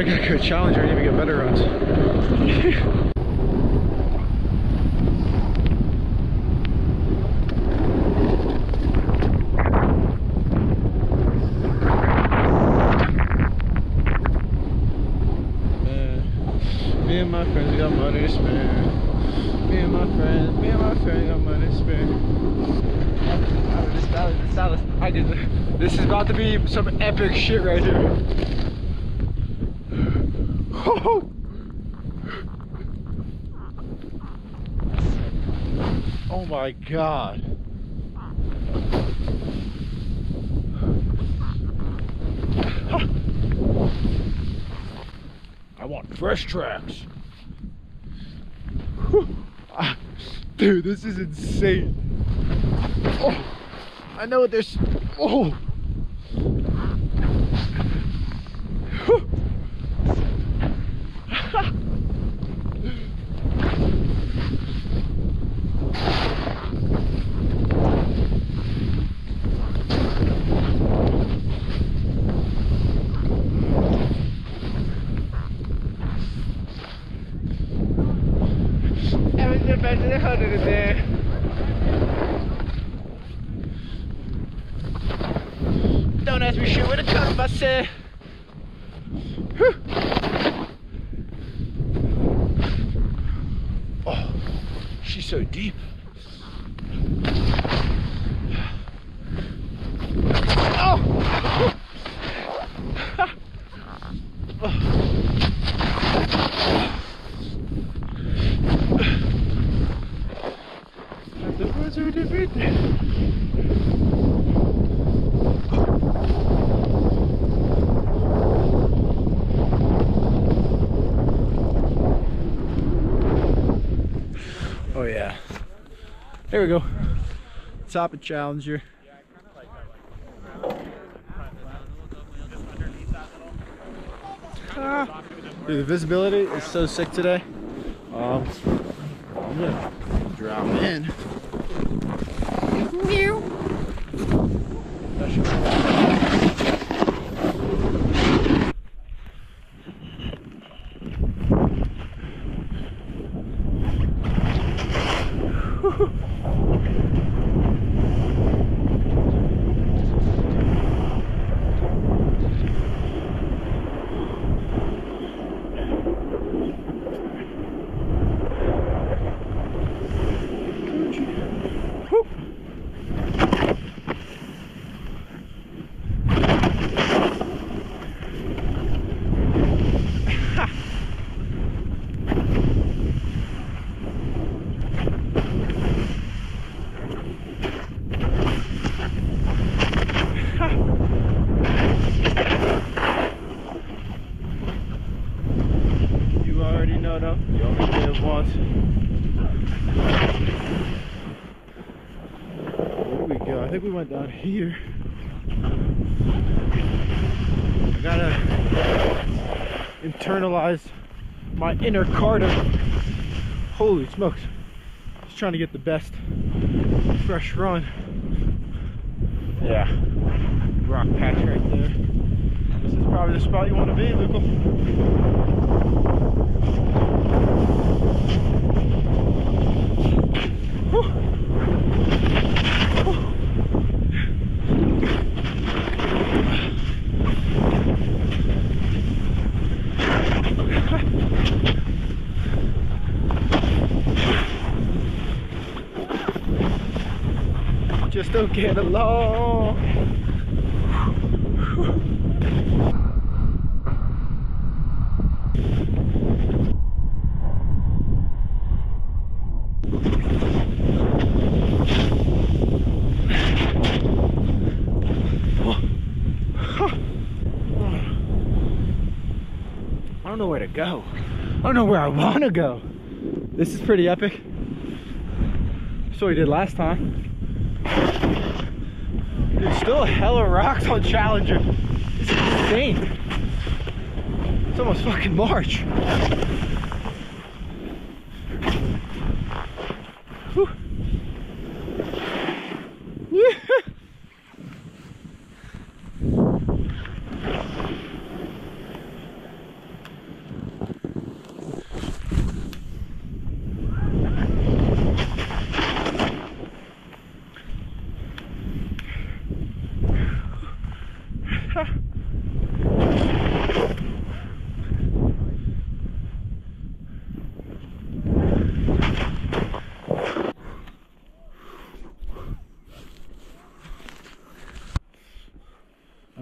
I gotta go challenger and even get better runs. Me and my friends got money to spend. Me and my friends, me and my friends got money to. Out of this this This is about to be some epic shit right here. Oh my god. I want fresh tracks. Dude, this is insane. Oh, I know what there's. Oh. Whew. In there. Don't ask me shit with a cut I said. Oh, she's so deep. There we go. Top of Challenger. Ah. Dude, the visibility is so sick today. Um, I'm gonna drop in. That should- You already know though. You only live once. Where do we go? I think we went down here. I gotta internalize my inner Carter. Holy smokes. Just trying to get the best fresh run. Yeah. Rock patch right there. This is probably the spot you want to be, Lucal. Just don't get along. I don't know where to go. I don't know where I want to go. This is pretty epic. So we did last time. Still hella rocks on Challenger. Is insane. It's almost fucking March. Whew. Yeah.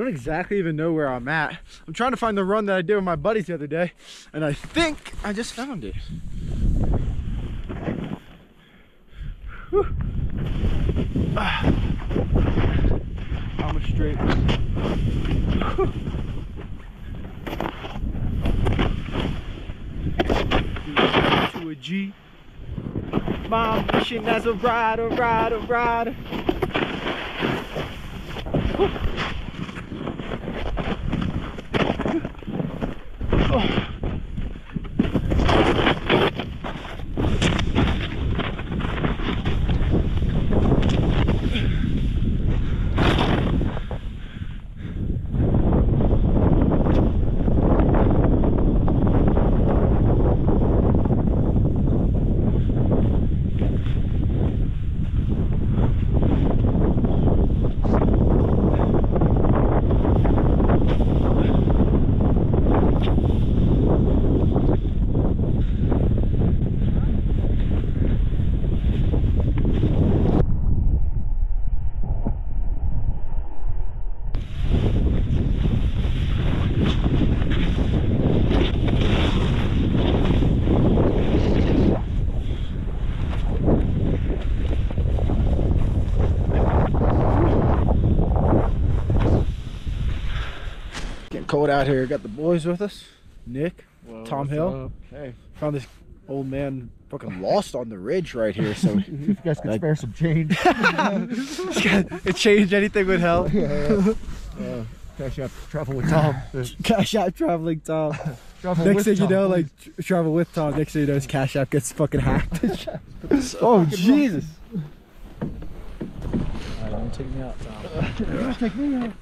Exactly even know where I'm at. I'm trying to find the run that I did with my buddies the other day, and I think I just found it. Ah. I'm a straight. to a G. My mission as a rider, rider, rider. Oh. Cold out here. Got the boys with us. Nick, Whoa, Tom Hill. Up? Hey. Found this old man fucking lost on the ridge right here. So if you guys can like, spare some change. it changed anything would help. Yeah, yeah. Uh, cash out travel with Tom. cash out traveling Tom. travel Next thing Tom, you know, please. like travel with Tom. Next thing you know, his cash app gets fucking hacked. oh Jesus! Alright, don't take me out, Tom. take me out.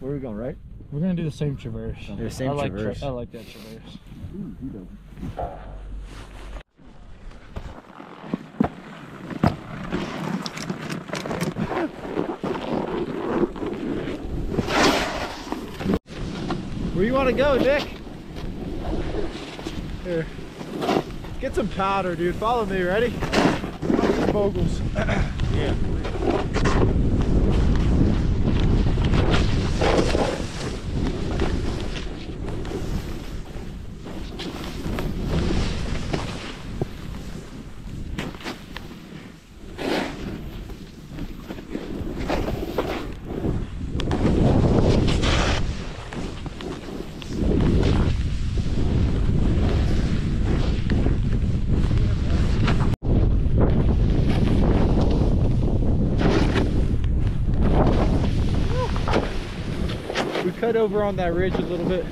Where are we going? Right? We're gonna do the same traverse. The same I traverse. Like I like that traverse. Ooh, Where you want to go, Nick? Here. Get some powder, dude. Follow me, ready? Vogels. yeah. Over on that ridge a little bit.